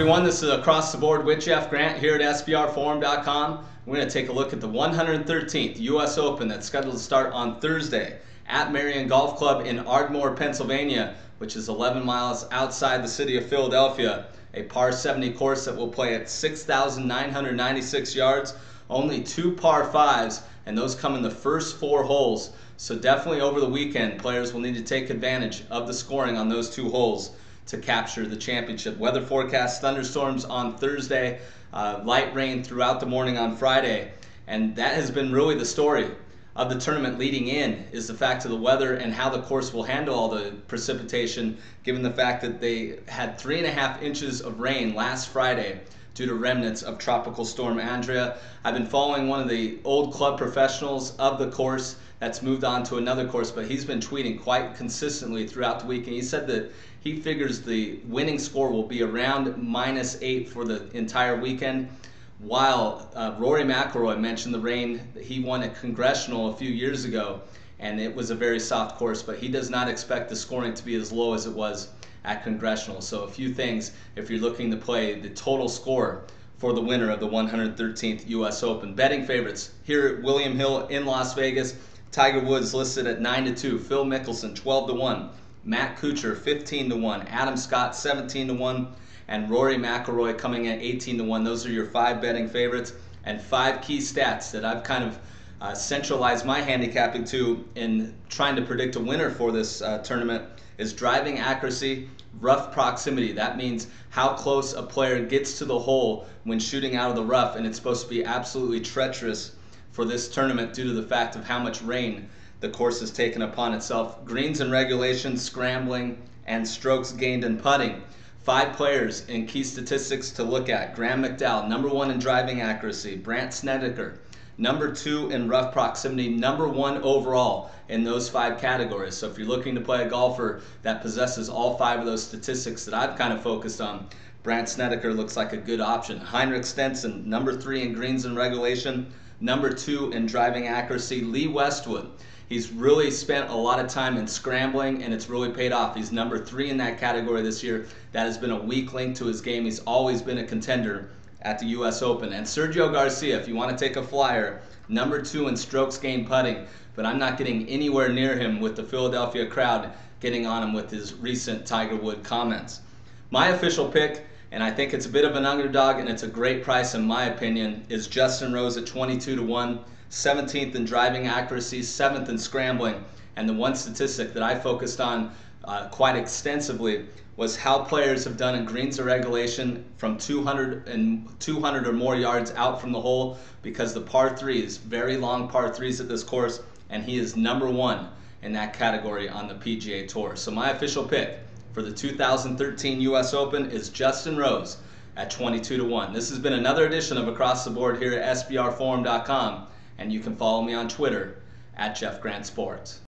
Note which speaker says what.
Speaker 1: everyone. This is Across the Board with Jeff Grant here at SBRForum.com. We're going to take a look at the 113th U.S. Open that's scheduled to start on Thursday at Merion Golf Club in Ardmore, Pennsylvania, which is 11 miles outside the city of Philadelphia. A par 70 course that will play at 6,996 yards, only two par fives, and those come in the first four holes. So definitely over the weekend, players will need to take advantage of the scoring on those two holes to capture the championship. Weather forecast thunderstorms on Thursday, uh, light rain throughout the morning on Friday, and that has been really the story of the tournament leading in is the fact of the weather and how the course will handle all the precipitation, given the fact that they had three and a half inches of rain last Friday due to remnants of Tropical Storm Andrea. I've been following one of the old club professionals of the course that's moved on to another course, but he's been tweeting quite consistently throughout the week, and he said that he figures the winning score will be around minus eight for the entire weekend. While uh, Rory McIlroy mentioned the rain, that he won a congressional a few years ago, and it was a very soft course, but he does not expect the scoring to be as low as it was at congressional. So a few things if you're looking to play the total score for the winner of the 113th U.S. Open. Betting favorites here at William Hill in Las Vegas. Tiger Woods listed at 9 to 2, Phil Mickelson 12 to 1, Matt Kuchar 15 to 1, Adam Scott 17 to 1, and Rory McIlroy coming in 18 to 1. Those are your five betting favorites and five key stats that I've kind of uh, centralized my handicapping to in trying to predict a winner for this uh, tournament is driving accuracy, rough proximity. That means how close a player gets to the hole when shooting out of the rough, and it's supposed to be absolutely treacherous for this tournament due to the fact of how much rain the course has taken upon itself. Greens and regulation, scrambling, and strokes gained in putting. Five players in key statistics to look at. Graham McDowell, number one in driving accuracy. Brandt Snedeker, number two in rough proximity, number one overall in those five categories. So if you're looking to play a golfer that possesses all five of those statistics that I've kind of focused on, Brandt Snedeker looks like a good option. Henrik Stenson, number three in greens and regulation, number two in driving accuracy. Lee Westwood, He's really spent a lot of time in scrambling, and it's really paid off. He's number three in that category this year. That has been a weak link to his game. He's always been a contender at the U.S. Open. And Sergio Garcia, if you want to take a flyer, number two in strokes gained putting, but I'm not getting anywhere near him with the Philadelphia crowd getting on him with his recent Tiger Wood comments. My official pick, and I think it's a bit of an underdog, and it's a great price in my opinion, is Justin Rose at 22 to 1. 17th in driving accuracy, 7th in scrambling. And the one statistic that I focused on uh, quite extensively was how players have done in greens or regulation from 200 and 200 or more yards out from the hole because the par threes, very long par threes at this course, and he is number one in that category on the PGA Tour. So my official pick for the 2013 U.S. Open is Justin Rose at 22 to 1. This has been another edition of Across the Board here at SBRForum.com and you can follow me on Twitter at Jeff Grant Sports.